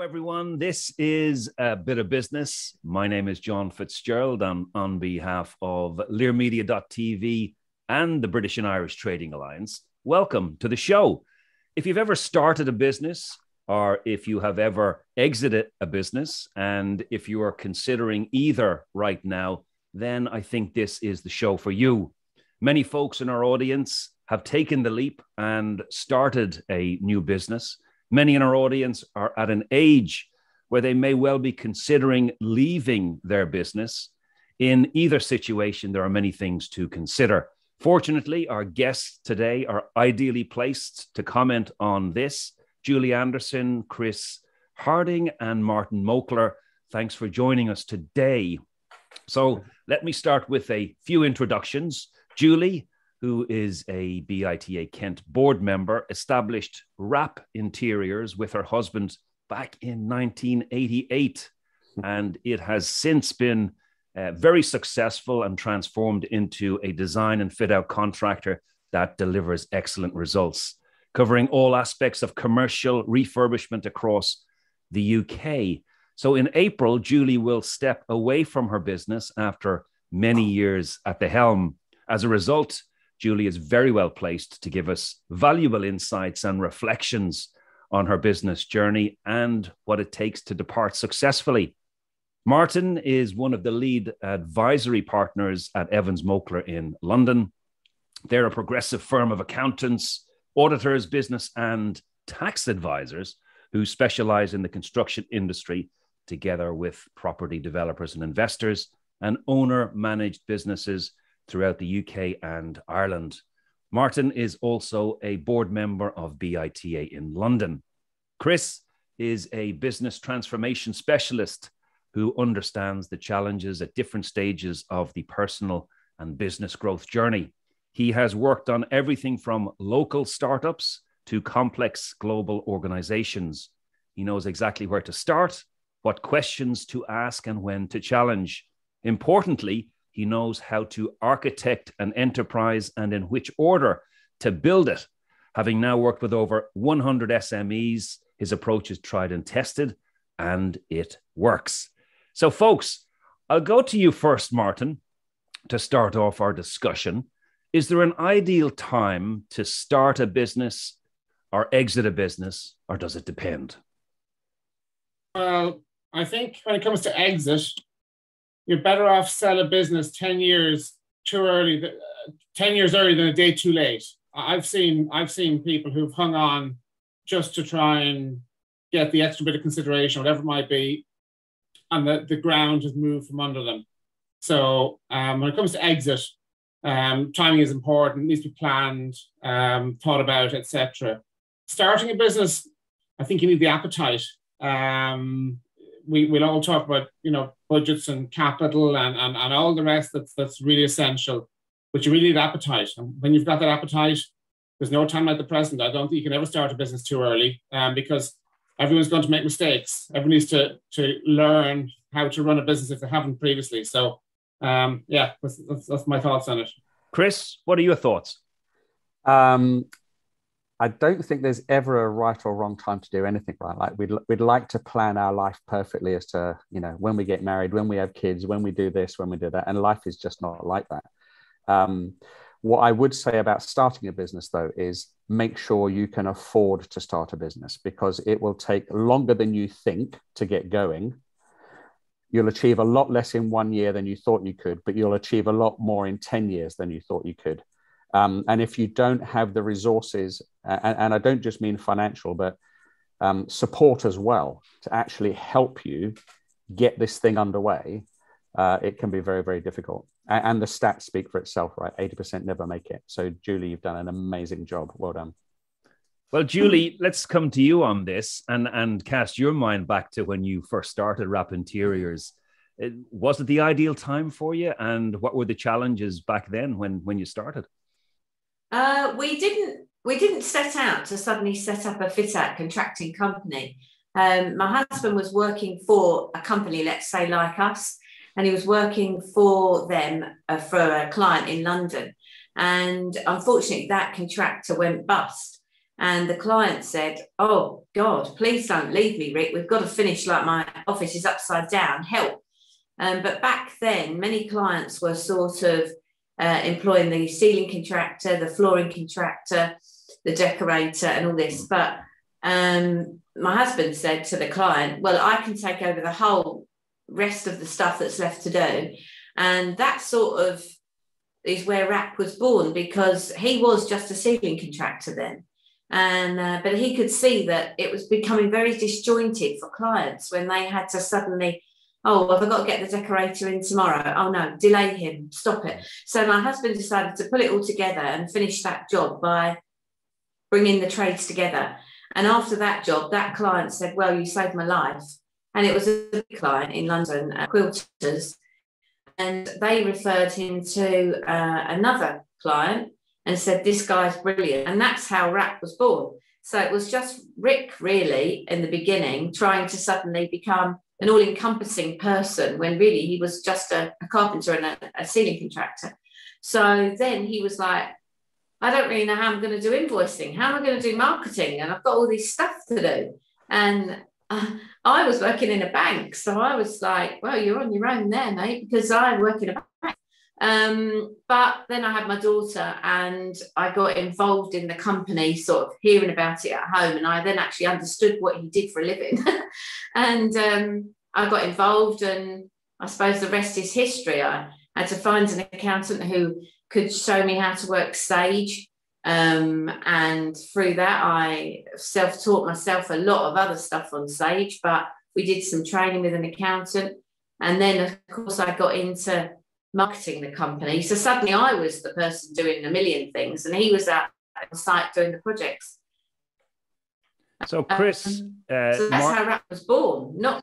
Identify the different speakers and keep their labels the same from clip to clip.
Speaker 1: Hello, everyone. This is A BITA Business. My name is John FitzGerald. I'm on behalf of LíRMedia.tv and the British and Irish Trading Alliance. Welcome to the show. If you've ever started a business, or if you have ever exited a business, and if you are considering either right now, then I think this is the show for you. Many folks in our audience have taken the leap and started a new business. Many in our audience are at an age where they may well be considering leaving their business. In either situation, there are many things to consider. Fortunately, our guests today are ideally placed to comment on this. Julie Anderson, Chris Harding, and Martin Mockler, thanks for joining us today. So let me start with a few introductions. Julie, who is a BITA Kent board member, established Rap Interiors with her husband back in 1988. And it has since been uh, very successful and transformed into a design and fit out contractor that delivers excellent results, covering all aspects of commercial refurbishment across the UK. So in April, Julie will step away from her business after many years at the helm. As a result, Julie is very well placed to give us valuable insights and reflections on her business journey and what it takes to depart successfully. Martin is one of the lead advisory partners at Evans Mockler in London. They're a progressive firm of accountants, auditors, business, and tax advisors who specialize in the construction industry together with property developers and investors and owner managed businesses throughout the UK and Ireland. Martin is also a board member of BITA in London. Chris is a business transformation specialist who understands the challenges at different stages of the personal and business growth journey. He has worked on everything from local startups to complex global organizations. He knows exactly where to start, what questions to ask, and when to challenge. Importantly, he knows how to architect an enterprise and in which order to build it. Having now worked with over 100 SMEs, his approach is tried and tested, and it works. So, folks, I'll go to you first, Martin, to start off our discussion. Is there an ideal time to start a business or exit a business, or does it depend?
Speaker 2: Well, I think when it comes to exit, you're better off sell a business 10 years too early, uh, 10 years early than a day too late. I've seen I've seen people who've hung on just to try and get the extra bit of consideration, whatever it might be, and the, the ground has moved from under them. So um, when it comes to exit, um, timing is important, needs to be planned, um, thought about, etc. Starting a business, I think you need the appetite. Um, we, we'll all talk about, you know, budgets and capital and, and, and all the rest that's, that's really essential. But you really need appetite. And when you've got that appetite, there's no time like the present. I don't think you can ever start a business too early um, because everyone's going to make mistakes. Everyone needs to, to learn how to run a business if they haven't previously. So, um, yeah, that's, that's, that's my thoughts on it.
Speaker 1: Chris, what are your thoughts?
Speaker 3: Um, I don't think there's ever a right or wrong time to do anything right. Like we'd we'd like to plan our life perfectly as to you know when we get married, when we have kids, when we do this, when we do that, and life is just not like that. Um, what I would say about starting a business though is make sure you can afford to start a business because it will take longer than you think to get going. You'll achieve a lot less in one year than you thought you could, but you'll achieve a lot more in 10 years than you thought you could. Um, and if you don't have the resources, and, and I don't just mean financial, but um, support as well to actually help you get this thing underway, uh, it can be very, very difficult. And, and, the stats speak for itself, right? 80% never make it. So, Julie, you've done an amazing job. Well done.
Speaker 1: Well, Julie, let's come to you on this and, and cast your mind back to when you first started Rap Interiors. Was it the ideal time for you? And what were the challenges back then when, when you started?
Speaker 4: Uh, we didn't we didn't set out to suddenly set up a fit out contracting company. Um, my husband was working for a company, let's say like us, and he was working for them uh, for a client in London. And unfortunately, that contractor went bust. And the client said, Oh, God, please don't leave me, Rick. We've got to finish. Like my office is upside down. Help. Um, but back then, many clients were sort of uh, employing the ceiling contractor, the flooring contractor, the decorator, and all this. But um, my husband said to the client, Well, I can take over the whole rest of the stuff that's left to do. And that sort of is where RAP was born because he was just a ceiling contractor then. And uh, but he could see that it was becoming very disjointed for clients when they had to suddenly, oh, have I got to get the decorator in tomorrow? Oh no, delay him, stop it. So my husband decided to pull it all together and finish that job by bringing the trades together. And after that job, that client said, Well, you saved my life. And it was a client in London, uh, Quilters. And they referred him to uh, another client and said, This guy's brilliant. And that's how Rap was born. So it was just Rick, really, in the beginning, trying to suddenly become an all encompassing person when really he was just a, a carpenter and a, a ceiling contractor. So then he was like, I don't really know how I'm going to do invoicing. How am I going to do marketing? And I've got all this stuff to do. And uh, I was working in a bank. So I was like, well, you're on your own there, mate, because I work in a. Um, but then I had my daughter and I got involved in the company, sort of hearing about it at home. And I then actually understood what he did for a living. and um, I got involved, and I suppose the rest is history. I had to find an accountant who could show me how to work Sage. Um, and through that, I self taught myself a lot of other stuff on Sage, but we did some training with an accountant. And then, of course, I got into marketing the company. So suddenly I was the person doing a million things, and he was at the site doing the projects.
Speaker 1: So, Chris, um,
Speaker 4: uh, so that's Mar- how Rap was born, not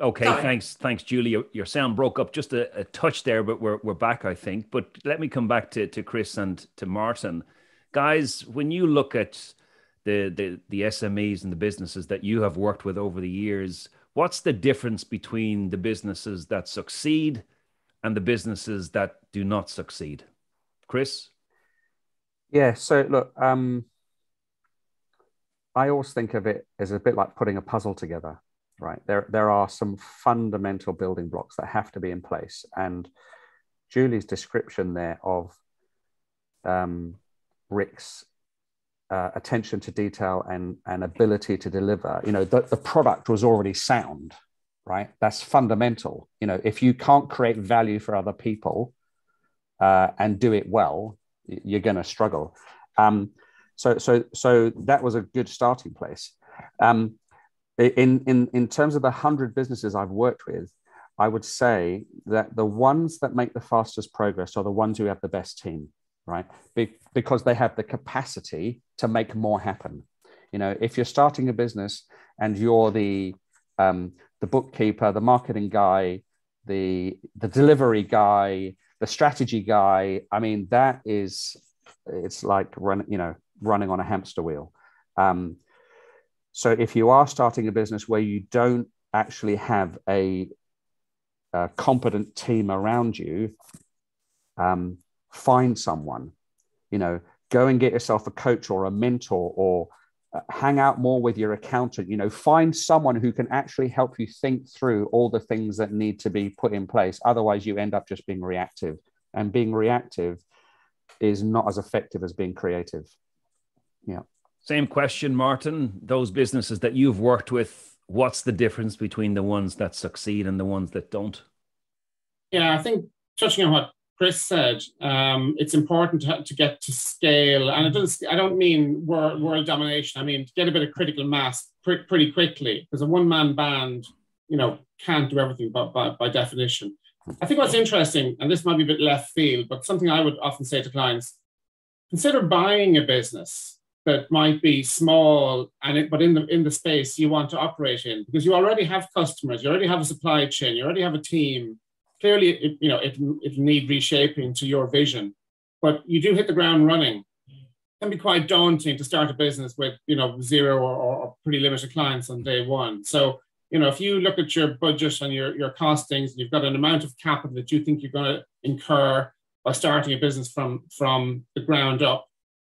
Speaker 1: Okay, Sorry. thanks, thanks, Julie. Your, your, sound broke up just a, a, touch there, but we're we're back, I think. But let me come back to to Chris and to Martin, guys. When you look at the the the SMEs and the businesses that you have worked with over the years, what's the difference between the businesses that succeed and the businesses that do not succeed? Chris.
Speaker 3: Yeah. So look, um, I always think of it as a bit like putting a puzzle together right? There, there are some fundamental building blocks that have to be in place. And Julie's description there of um, Rick's uh, attention to detail and, and ability to deliver, you know, the, the product was already sound, right? That's fundamental. You know, if you can't create value for other people uh, and do it well, you're going to struggle. Um, so, so, so that was a good starting place. Um, in in in terms of the hundred businesses I've worked with, I would say that the ones that make the fastest progress are the ones who have the best team, right? Be- because they have the capacity to make more happen. You know, if you're starting a business and you're the um, the bookkeeper, the marketing guy, the the delivery guy, the strategy guy, I mean, that is it's like run, you know, running on a hamster wheel. Um, so if you are starting a business where you don't actually have a, a competent team around you, um, find someone. You know, go and get yourself a coach or a mentor or uh, hang out more with your accountant. You know, find someone who can actually help you think through all the things that need to be put in place. Otherwise, you end up just being reactive, and being reactive is not as effective as being creative. Yeah.
Speaker 1: Same question, Martin. Those businesses that you've worked with, what's the difference between the ones that succeed and the ones that don't?
Speaker 2: Yeah, I think touching on what Chris said, um, it's important to, to, get to scale, and it doesn't. I don't mean world, world domination. I mean get a bit of critical mass pr- pretty quickly, because a one-man band, you know, can't do everything by, by, by definition. I think what's interesting, and this might be a bit left field, but something I would often say to clients: consider buying a business that might be small and it, but in the in the space you want to operate in because you already have customers you already have a supply chain you already have a team clearly it, you know it it need reshaping to your vision but you do hit the ground running it can be quite daunting to start a business with you know zero or, or pretty limited clients on day one so you know if you look at your budget and your your costings and you've got an amount of capital that you think you're going to incur by starting a business from from the ground up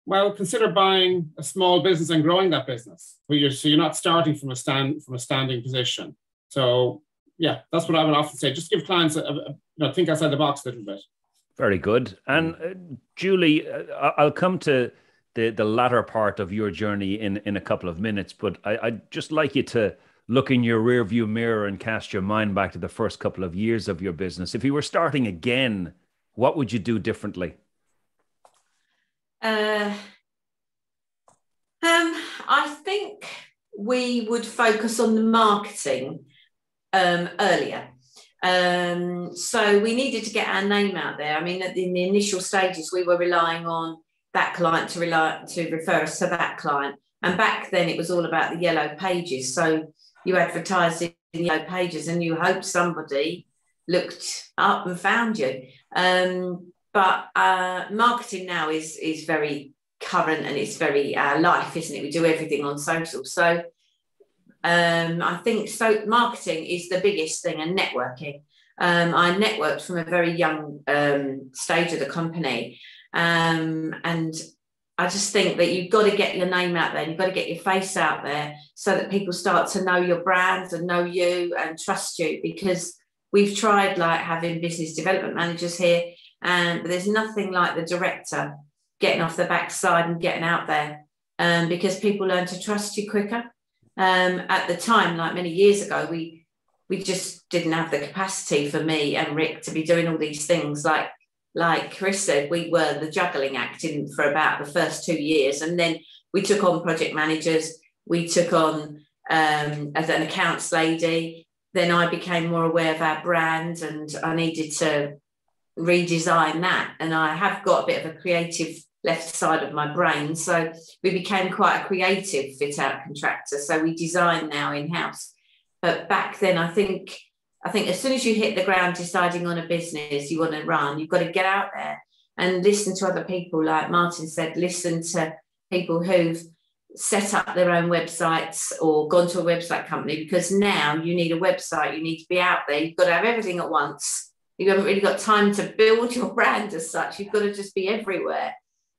Speaker 2: Well, consider buying a small business and growing that business. You're, so you're not starting from a stand from a standing position. So yeah, that's what I would often say. Just give clients a, a you know, think outside the box a little bit.
Speaker 1: Very good. And uh, Julie, uh, I'll come to the the latter part of your journey in in a couple of minutes, but I, I'd just like you to look in your rear view mirror and cast your mind back to the first couple of years of your business. If you were starting again, what would you do differently?
Speaker 4: Uh, um, I think we would focus on the marketing um, earlier. Um, so we needed to get our name out there. I mean, in the initial stages, we were relying on that client to rely to refer us to that client. And back then, it was all about the yellow pages. So you advertised in yellow pages, and you hoped somebody looked up and found you. Um, but uh, marketing now is is very current and it's very uh, life, isn't it? We do everything on social. So um, I think so. Marketing is the biggest thing, and networking. Um, I networked from a very young um, stage of the company, um, and I just think that you've got to get your name out there. You've got to get your face out there so that people start to know your brand and know you and trust you. Because we've tried like having business development managers here, and there's nothing like the director getting off the backside and getting out there um, because people learn to trust you quicker um, at the time, like many years ago, we we just didn't have the capacity for me and Rick to be doing all these things. Like like Chris said, we were the juggling act in for about the first two years, and then we took on project managers. We took on um, as an accounts lady. Then I became more aware of our brand, and I needed to redesign that. And I have got a bit of a creative left side of my brain. So we became quite a creative fit out contractor. So we design now in house. But back then, I think I think as soon as you hit the ground deciding on a business you want to run, you've got to get out there and listen to other people. Like Martin said, listen to people who've set up their own websites or gone to a website company because now you need a website, you need to be out there, you've got to have everything at once. You haven't really got time to build your brand as such. You've got to just be everywhere.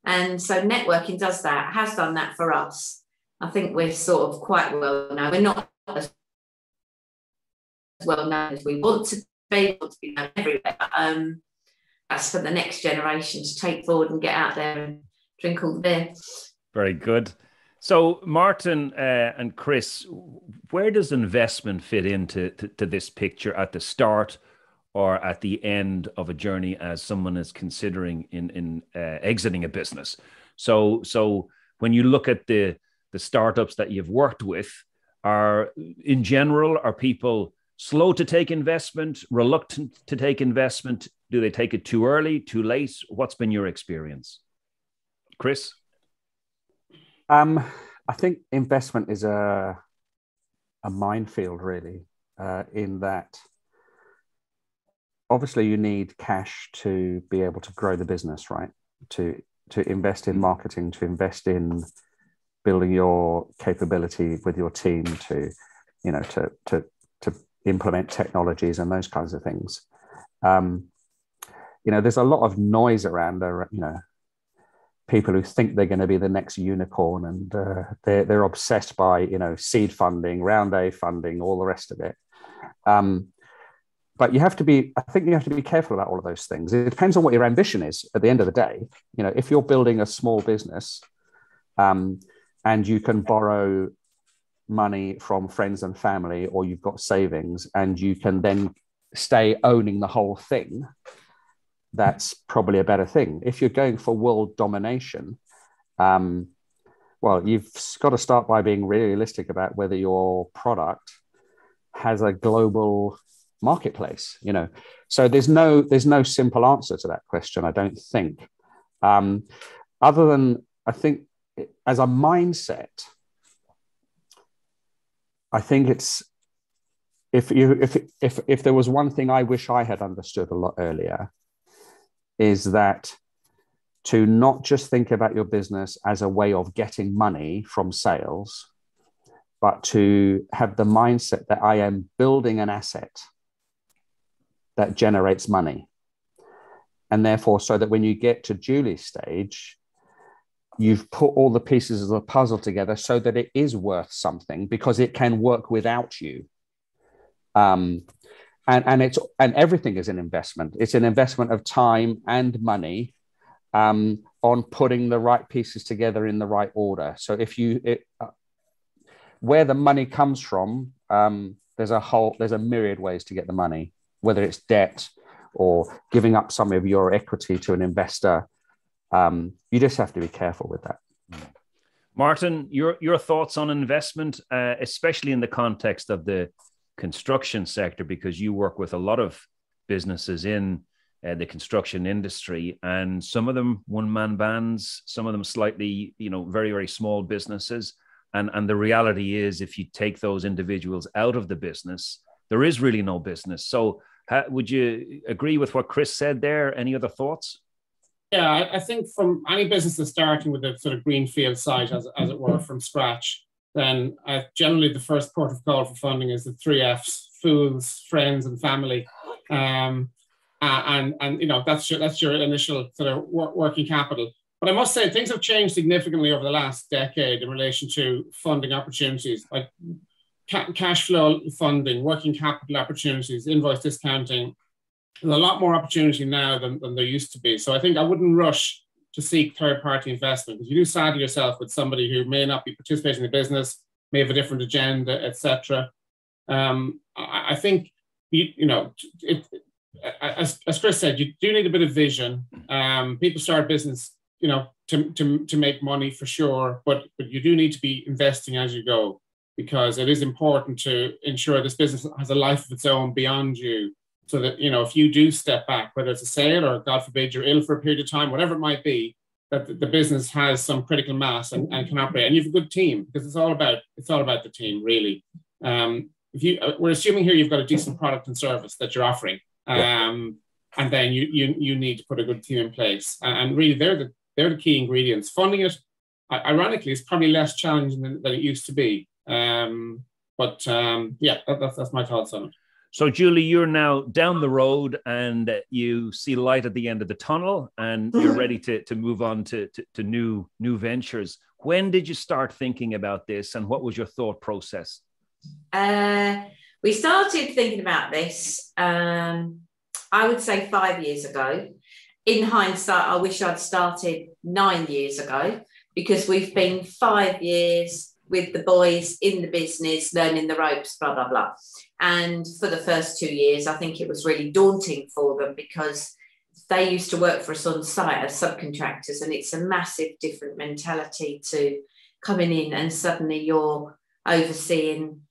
Speaker 4: And so networking does that, has done that for us. I think we're sort of quite well known. We're not as well known as we want to be, want to be known everywhere. But, um, that's for the next generation to take forward and get out there and drink all the beer.
Speaker 1: Very good. So, Martin uh, and Chris, where does investment fit into to, to this picture at the start or at the end of a journey as someone is considering in in uh, exiting a business. So so when you look at the the startups that you've worked with, are in general are people slow to take investment, reluctant to take investment? Do they take it too early, too late? What's been your experience, Chris?
Speaker 3: Um, I think investment is a a minefield, really, uh, in that obviously you need cash to be able to grow the business, right? To to invest in marketing, to invest in building your capability with your team, to you know, to to to implement technologies and those kinds of things. Um, you know, there's a lot of noise around there. You know, people who think they're going to be the next unicorn, and uh, they're they're obsessed by you know seed funding, round A funding, all the rest of it. Um, but you have to be i think you have to be careful about all of those things. It depends on what your ambition is at the end of the day. You know if you're building a small business um, and you can borrow money from friends and family or you've got savings and you can then stay owning the whole thing that's probably a better thing. If you're going for world domination um, well you've got to start by being realistic about whether your product has a global marketplace you know. So there's no there's no simple answer to that question i don't think. Um, other than i think as a mindset i think it's if you if if if there was one thing i wish i had understood a lot earlier is that to not just think about your business as a way of getting money from sales but to have the mindset that i am building an asset that generates money. And therefore, so that when you get to Julie's stage, you've put all the pieces of the puzzle together so that it is worth something because it can work without you. Um, and, and it's and everything is an investment. It's an investment of time and money um, on putting the right pieces together in the right order. So if you it, uh, where the money comes from, um, there's a whole there's a myriad ways to get the money, whether it's debt or giving up some of your equity to an investor um, you just have to be careful with that.
Speaker 1: Martin, your your thoughts on investment, uh, especially in the context of the construction sector, because you work with a lot of businesses in uh, the construction industry, and some of them one man bands, some of them slightly, you know, very very small businesses, and and the reality is, if you take those individuals out of the business, there is really no business. So, would you agree with what Chris said there? Any other thoughts?
Speaker 2: Yeah, I, I think from any business that's starting with a sort of greenfield site, as, as it were, from scratch, then uh, generally the first port of call for funding is the three F's: fools, friends, and family. Um, and and you know that's your that's your initial sort of work, working capital. But I must say things have changed significantly over the last decade in relation to funding opportunities, like ca- cash flow funding, working capital opportunities, invoice discounting, there's a lot more opportunity now than, than there used to be. So I think I wouldn't rush to seek third party investment because you do saddle yourself with somebody who may not be participating in the business, may have a different agenda, etc. Um, I, I, think you, you know it, as, as Chris said, you do need a bit of vision. Um, people start business, you know, to, to, to make money for sure, but but you do need to be investing as you go because it is important to ensure this business has a life of its own beyond you. So that you know if you do step back whether it's a sale or god forbid you're ill for a period of time whatever it might be that the business has some critical mass and, and can operate. And you have a good team because it's all about it's all about the team really. Um, if you uh, we're assuming here you've got a decent product and service that you're offering um, and then you, you you need to put a good team in place. And really they're the they're the key ingredients. Funding it ironically is probably less challenging than, than it used to be um, but um, yeah that, that's, that's my thoughts on it
Speaker 1: so, Julie, you're now down the road and you see light at the end of the tunnel and you're ready to, to move on to, to, to new, new ventures. When did you start thinking about this and what was your thought process?
Speaker 4: Uh, we started thinking about this, um, I would say five years ago. In hindsight, I wish I'd started nine years ago because we've been five years with the boys in the business, learning the ropes, blah, blah, blah. And for the first two years, I think it was really daunting for them because they used to work for us on site as subcontractors, and it's a massive different mentality to coming in and suddenly you're overseeing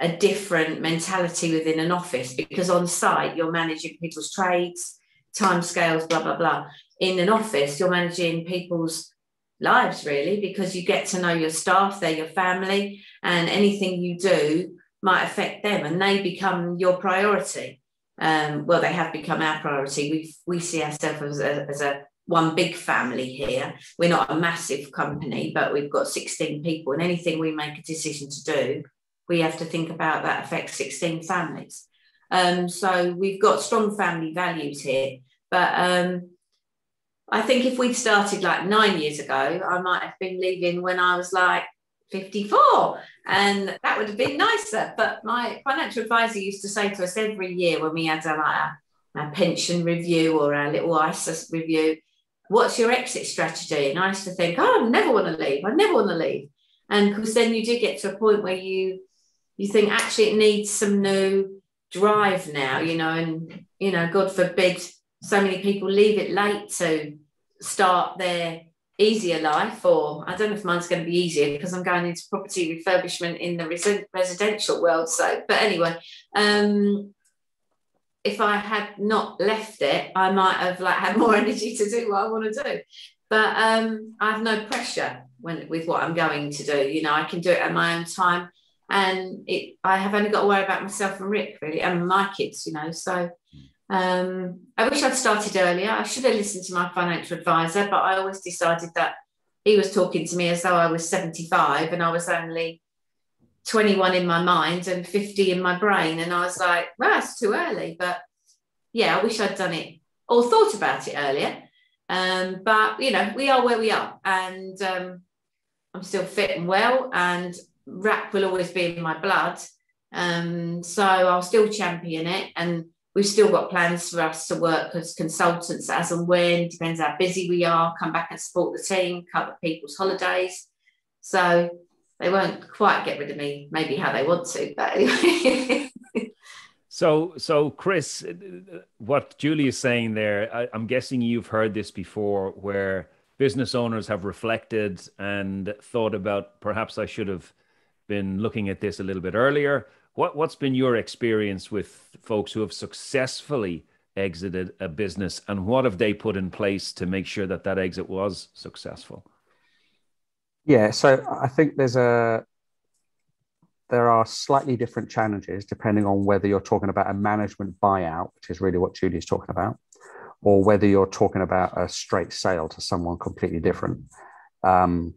Speaker 4: a different mentality within an office because on site you're managing people's trades, timescales, blah, blah, blah. In an office, you're managing people's lives really because you get to know your staff, they're your family, and anything you do might affect them and they become your priority. Um, well, they have become our priority. We we see ourselves as a, as a one big family here. We're not a massive company, but we've got 16 people, and anything we make a decision to do, we have to think about that affects 16 families. Um, so we've got strong family values here. But um, I think if we'd started like nine years ago, I might have been leaving when I was like 54 and that would have been nicer. But my financial advisor used to say to us every year when we had a, like a, pension review or a little ISA review what's your exit strategy? And I used to think oh I never want to leave. I never want to leave. And because then you do get to a point where you you think actually it needs some new drive now you know and you know God forbid so many people leave it late to start their easier life, or I don't know if mine's going to be easier because I'm going into property refurbishment in the res- residential world. So, but anyway, um, if I had not left it, I might have like had more energy to do what I want to do. But um, I have no pressure when with what I'm going to do. You know, I can do it at my own time, and it. I have only got to worry about myself and Rick really, and my kids. You know, so um, I wish I'd started earlier. I should have listened to my financial advisor, but I always decided that he was talking to me as though I was 75 and I was only 21 in my mind and 50 in my brain. And I was like, well, that's too early. But yeah, I wish I'd done it or thought about it earlier. Um, but you know, we are where we are, and um, I'm still fit and well, and rap will always be in my blood. Um, so I'll still champion it, and we've still got plans for us to work as consultants as and when depends how busy we are. Come back and support the team, cover people's holidays. So they won't quite get rid of me, maybe how they want to, but anyway.
Speaker 1: So, so Chris, what Julie is saying there, I, am guessing you've heard this before, where business owners have reflected and thought about perhaps I should have been looking at this a little bit earlier. What, what's been your experience with folks who have successfully exited a business, and what have they put in place to make sure that that exit was successful?
Speaker 3: Yeah, so I think there's a there are slightly different challenges depending on whether you're talking about a management buyout, which is really what Julie's talking about, or whether you're talking about a straight sale to someone completely different. Um,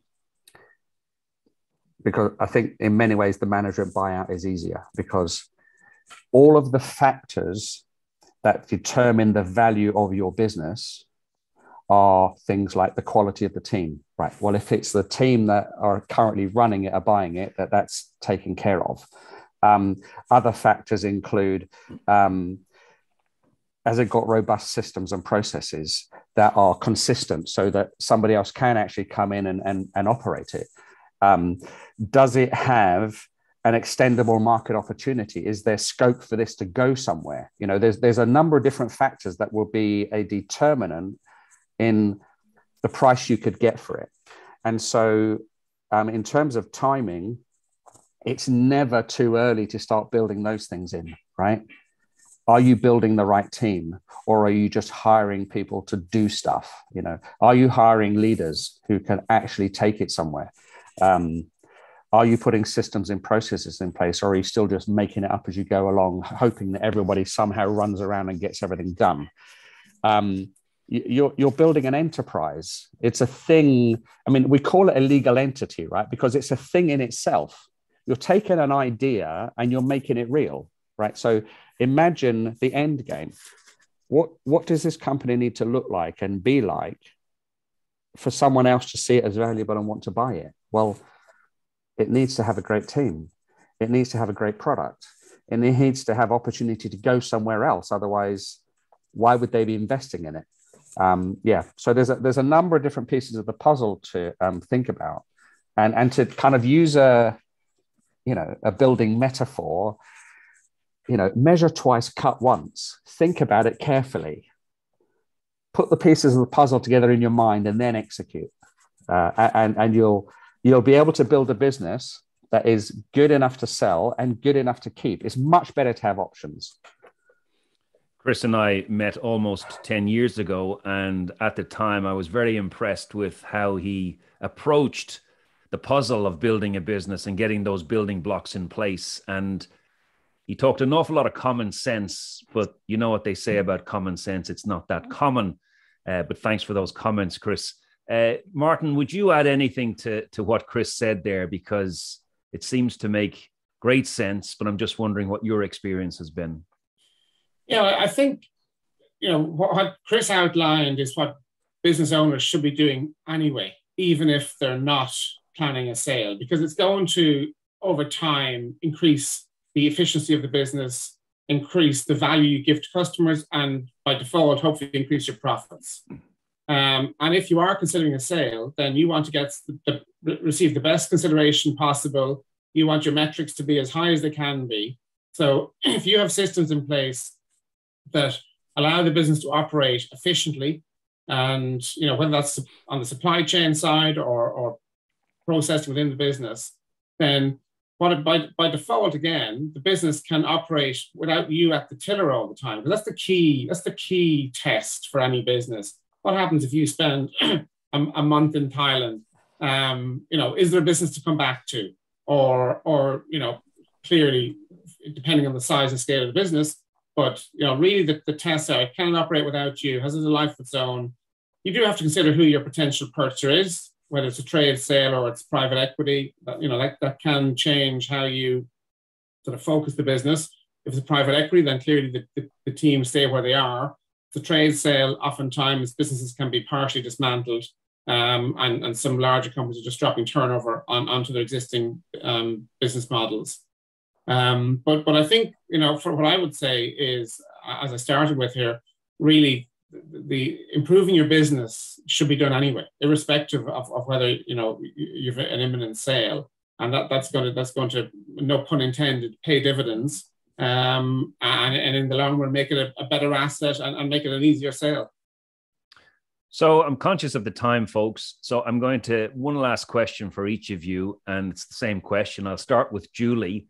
Speaker 3: because I think in many ways the management buyout is easier because all of the factors that determine the value of your business are things like the quality of the team right? Well if it's the team that are currently running it or buying it that that's taken care of. Um, other factors include um, has it got robust systems and processes that are consistent so that somebody else can actually come in and, and, and operate it um, does it have an extendable market opportunity is there scope for this to go somewhere you know there's there's a number of different factors that will be a determinant in the price you could get for it. And so, um, in terms of timing, it's never too early to start building those things in, right? Are you building the right team or are you just hiring people to do stuff? You know, are you hiring leaders who can actually take it somewhere? Um, are you putting systems and processes in place or are you still just making it up as you go along, hoping that everybody somehow runs around and gets everything done? Um, you're, you're building an enterprise. It's a thing. I mean, we call it a legal entity, right? Because it's a thing in itself. You're taking an idea and you're making it real, right? So imagine the end game. What, what does this company need to look like and be like for someone else to see it as valuable and want to buy it? Well, it needs to have a great team. It needs to have a great product. And it needs to have opportunity to go somewhere else. Otherwise, why would they be investing in it? um, yeah, so there's a, there's a number of different pieces of the puzzle to um, think about, and and to kind of use a you know a building metaphor. You know, measure twice, cut once. Think about it carefully. Put the pieces of the puzzle together in your mind, and then execute. Uh, and and you'll you'll be able to build a business that is good enough to sell and good enough to keep. It's much better to have options.
Speaker 1: Chris and I met almost 10 years ago. And at the time, I was very impressed with how he approached the puzzle of building a business and getting those building blocks in place. And he talked an awful lot of common sense, but you know what they say about common sense? It's not that common. Uh, but thanks for those comments, Chris. Uh, Martin, would you add anything to, to what Chris said there? Because it seems to make great sense, but I'm just wondering what your experience has been.
Speaker 2: Yeah, I think you know what Chris outlined is what business owners should be doing anyway, even if they're not planning a sale, because it's going to over time increase the efficiency of the business, increase the value you give to customers, and by default, hopefully increase your profits. Um, and if you are considering a sale, then you want to get the, the, receive the best consideration possible. You want your metrics to be as high as they can be. So if you have systems in place that allow the business to operate efficiently and you know whether that's on the supply chain side or, or processing within the business then what by, by default again the business can operate without you at the tiller all the time because that's the key that's the key test for any business what happens if you spend a, a, month in thailand um, you know is there a business to come back to or or you know clearly depending on the size and scale of the business but you know, really, the, the tests are it can operate without you, has a life of its own. You do have to consider who your potential purchaser is, whether it's a trade sale or it's private equity. But, you know, that, that can change how you sort of focus the business. If it's private equity, then clearly the, the, the team stay where they are. The trade sale, oftentimes businesses can be partially dismantled um, and, and some larger companies are just dropping turnover on, onto their existing um, business models. Um, but, but I think, you know, for what I would say is, as I started with here, really the, improving your business should be done anyway, irrespective of, of whether, you know, you've an imminent sale. And that, that's going to, that's going to, no pun intended, pay dividends um, and, and in the long run make it a, a better asset and, and make it an easier sale.
Speaker 1: So I'm conscious of the time, folks. So I'm going to one last question for each of you, and it's the same question. I'll start with Julie.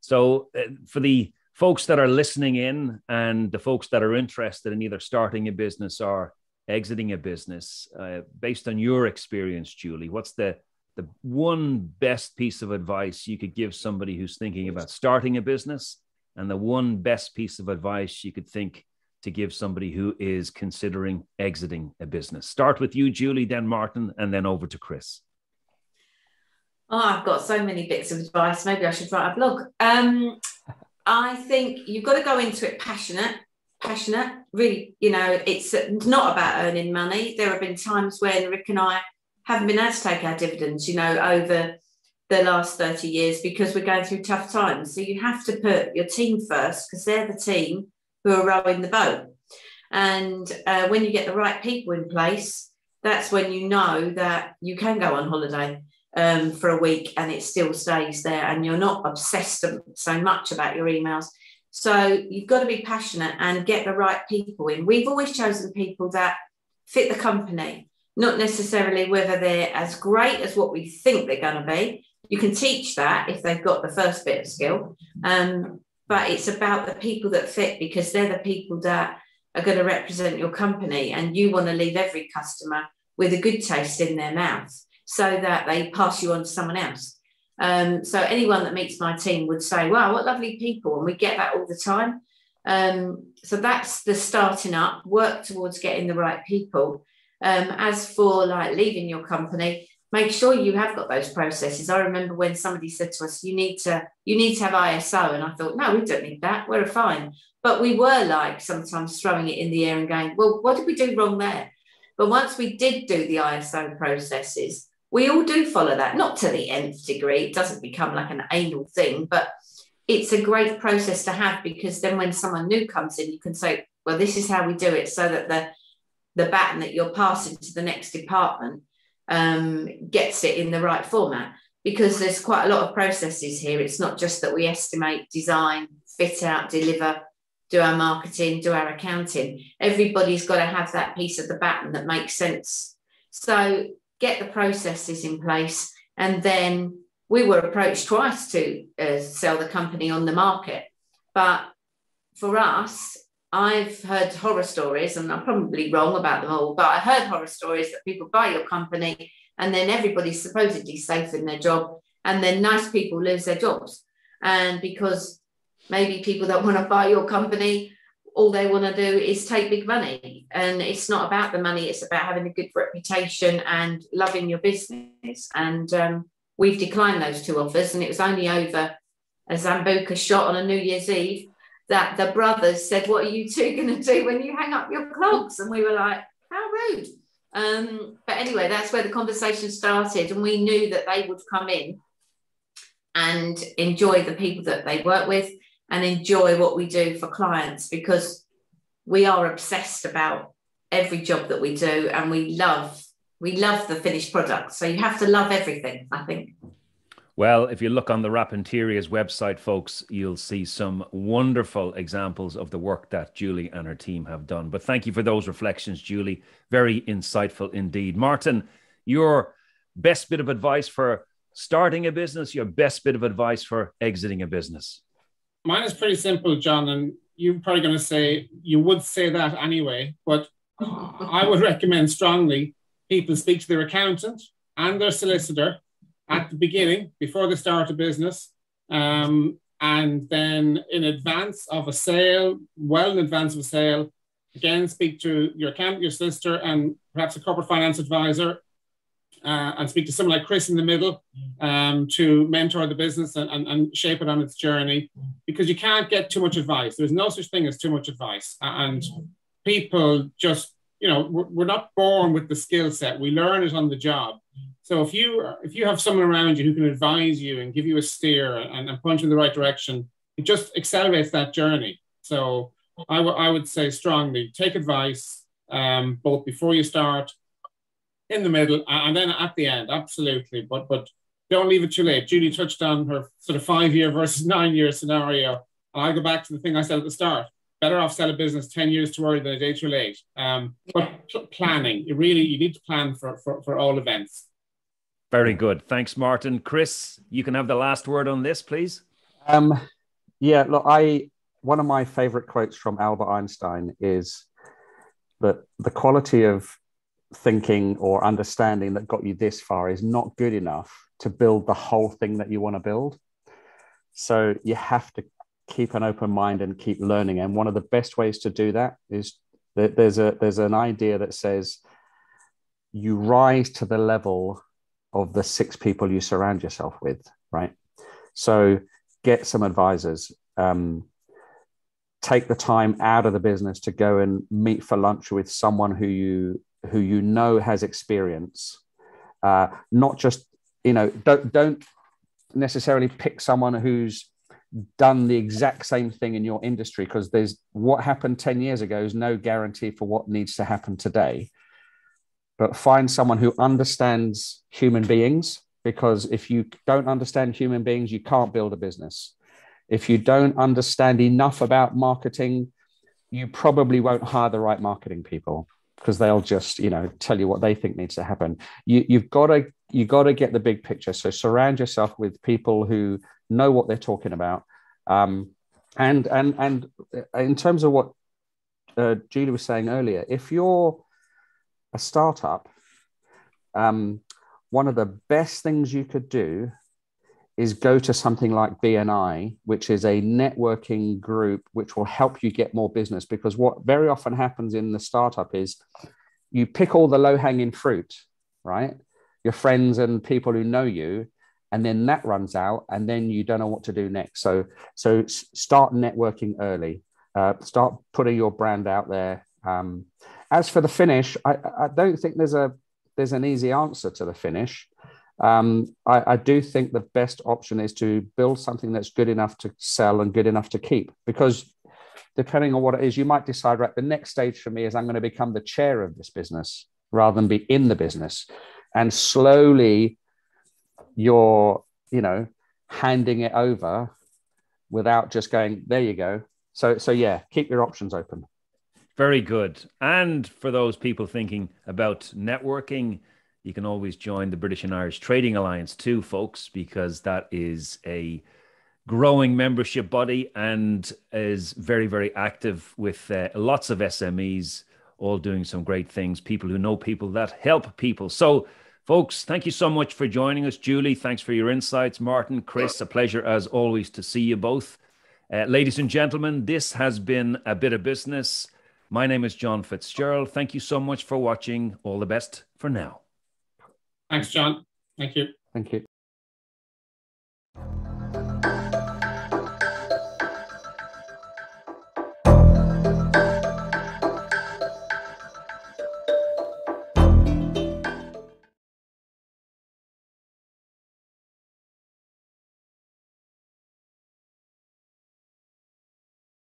Speaker 1: So uh, for the folks that are listening in and the folks that are interested in either starting a business or exiting a business, uh, based on your experience, Julie, what's the the one best piece of advice you could give somebody who's thinking about starting a business and the one best piece of advice you could think to give somebody who is considering exiting a business? Start with you, Julie, then Martin, and then over to Chris.
Speaker 4: Oh, I've got so many bits of advice. Maybe I should write a blog. Um, I think you've got to go into it passionate, passionate. Really, you know, it's not about earning money. There have been times when Rick and I haven't been able to take our dividends, you know, over the last 30 years because we're going through tough times. So you have to put your team first because they're the team who are rowing the boat. And uh, when you get the right people in place, that's when you know that you can go on holiday um, for a week and it still stays there and you're not obsessed so much about your emails. So you've got to be passionate and get the right people in. We've always chosen people that fit the company, not necessarily whether they're as great as what we think they're going to be, you can teach that if they've got the first bit of skill. Um, but it's about the people that fit because they're the people that are going to represent your company and you want to leave every customer with a good taste in their mouth so that they pass you on to someone else. Um, so anyone that meets my team would say, wow, what lovely people. And we get that all the time. Um, so that's the starting up, work towards getting the right people. Um, as for like leaving your company, make sure you have got those processes. I remember when somebody said to us, you need to, you need to have ISO. And I thought, no, we don't need that. We're fine. But we were like sometimes throwing it in the air and going, well, what did we do wrong there? But once we did do the ISO processes, we all do follow that, not to the nth degree. It doesn't become like an anal thing, but it's a great process to have because then when someone new comes in, you can say, well, this is how we do it so that the the baton that you're passing to the next department um, gets it in the right format because there's quite a lot of processes here. It's not just that we estimate, design, fit out, deliver, do our marketing, do our accounting. Everybody's got to have that piece of the baton that makes sense. So get the processes in place. And then we were approached twice to uh, sell the company on the market. But for us, I've heard horror stories, and I'm probably wrong about them all, but I heard horror stories that people buy your company and then everybody's supposedly safe in their job, and then nice people lose their jobs. And because maybe people that want to buy your company, all they want to do is take big money. And it's not about the money, it's about having a good reputation and loving your business. And um, we've declined those two offers, and it was only over a Sambuca shot on a New Year's Eve that the brothers said, What are you two going to do when you hang up your clogs? And we were like, How rude. Um, but anyway, that's where the conversation started. And we knew that they would come in and enjoy the people that they work with and enjoy what we do for clients because we are obsessed about every job that we do and we love we love the finished product so you have to love everything i think
Speaker 1: well, if you look on the Rap Interiors website, folks, you'll see some wonderful examples of the work that Julie and her team have done. But thank you for those reflections, Julie. Very insightful indeed. Martin, your best bit of advice for starting a business, your best bit of advice for exiting a business?
Speaker 2: Mine is pretty simple, John, and you're probably going to say you would say that anyway, but I would recommend strongly people speak to their accountant and their solicitor at the beginning before they start a business. Um, and then in advance of a sale, well in advance of a sale, again, speak to your accountant, your solicitor, and perhaps a corporate finance advisor, uh, and speak to someone like Chris in the middle um, to mentor the business and, and, and, shape it on its journey because you can't get too much advice. There's no such thing as too much advice. And people just, you know, we're, we're not born with the skill set. We learn it on the job. So if you if you have someone around you who can advise you and give you a steer and, and punch in the right direction, it just accelerates that journey. So I, w- I would say strongly take advice um, both before you start, in the middle, and then at the end. Absolutely, but but don't leave it too late. Julie touched on her sort of five year versus nine year scenario. And I go back to the thing I said at the start. Better off sell a business 10 years too early than a day too late. Um, but planning, you really, you need to plan for, for, for all events.
Speaker 1: Very good. Thanks, Martin. Chris, you can have the last word on this, please.
Speaker 3: Um, yeah, look, I one of my favorite quotes from Albert Einstein is that the quality of thinking or understanding that got you this far is not good enough to build the whole thing that you want to build. So you have to keep an open mind and keep learning. And one of the best ways to do that is that there's a there's an idea that says you rise to the level of the six people you surround yourself with, right? So get some advisors. Um, take the time out of the business to go and meet for lunch with someone who you who you know has experience. Uh, not just you know don't don't necessarily pick someone who's done the exact same thing in your industry because there's what happened 10 years ago is no guarantee for what needs to happen today. But find someone who understands human beings because if you don't understand human beings you can't build a business. If you don't understand enough about marketing you probably won't hire the right marketing people because they'll just you know tell you what they think needs to happen. You, you've got to you've got to get the big picture. So surround yourself with people who know what they're talking about um, and and and in terms of what uh, julie was saying earlier if you're a startup um, one of the best things you could do is go to something like BNI, which is a networking group which will help you get more business. Because what very often happens in the startup is you pick all the low hanging fruit, right? Your friends and people who know you, and then that runs out, and then you don't know what to do next. So, so start networking early. Uh, start putting your brand out there. Um, as for the finish, I, I don't think there's a there's an easy answer to the finish um, I, I, do think the best option is to build something that's good enough to sell and good enough to keep because depending on what it is you might decide right the next stage for me is i'm going to become the chair of this business rather than be in the business and slowly you're you know handing it over without just going there you go. So so yeah keep your options open.
Speaker 1: Very good. And for those people thinking about networking you can always join the British and Irish Trading Alliance too, folks, because that is a growing membership body and is very, very active with uh, lots of SMEs, all doing some great things, people who know people that help people. So, folks, thank you so much for joining us. Julie, thanks for your insights. Martin, Chris, a pleasure as always to see you both. Uh, ladies and gentlemen, this has been A BITA Business. My name is John FitzGerald. Thank you so much for watching. All the best for now.
Speaker 2: Thanks, John. Thank you.
Speaker 3: Thank you.